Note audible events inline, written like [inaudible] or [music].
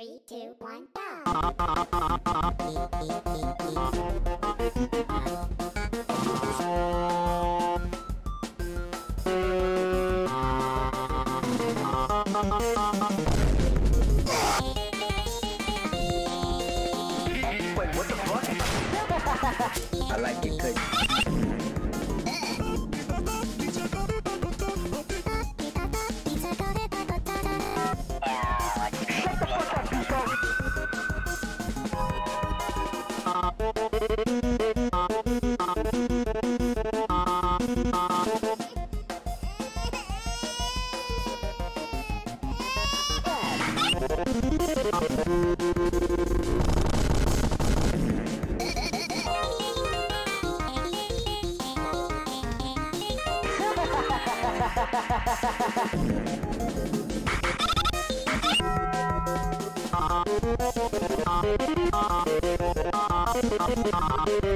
Three, two, one, go! Wait, what the fuck? [laughs] I like it good. ハハハハ Thank you.